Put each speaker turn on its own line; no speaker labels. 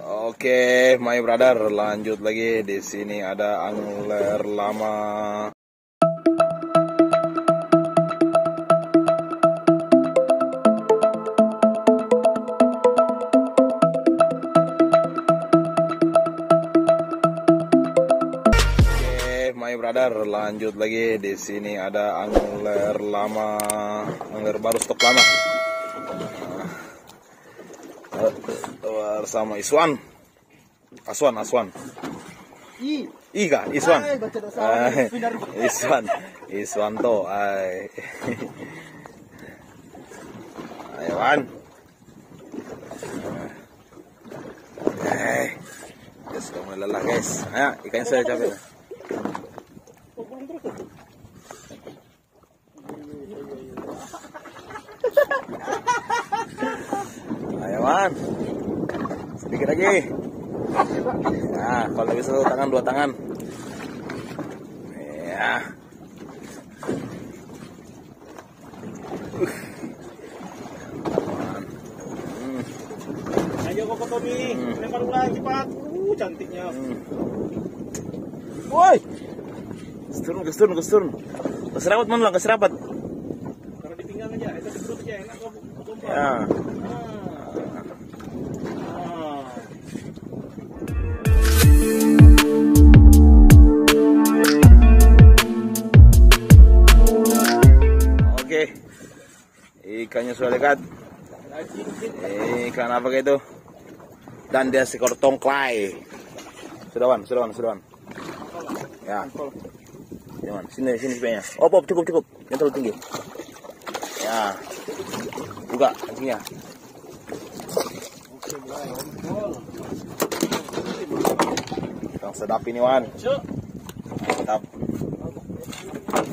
Oke, my brother, lanjut lagi. Di sini ada angler lama. Oke, my brother, lanjut lagi. Di sini ada angler lama, angler baru stok lama. Bersama Iswan. Aswan, Aswan.
I.
Iga, Iswan.
Ay, Pinar-
Iswan. Iswanto. Ay. Ayo, Wan. Ay. Guys, kamu lelah, guys. Ayo, ikannya saya capek. Ayo, Wan. Sedikit lagi. Nah, kalau bisa satu tangan, dua tangan. Ya.
Ayo kok Tommy, lempar ulang cepat. Uh, cantiknya.
Woi. Kesturun, kesturun, kesturun. Keserapat mana lah, keserapat.
Taruh di pinggang aja, itu aja enak kok.
Ya. Ikannya sudah dekat.
Dikit.
Ikan apa itu? Dan dia seekor tongklai. Sudah wan, sudah wan, sudah wan. Ya. Jangan, sini, sini sebenarnya. Oh, pop, cukup, cukup. Yang terlalu tinggi. Ya. Buka kancingnya. Yang sedap ini, Wan. Mantap.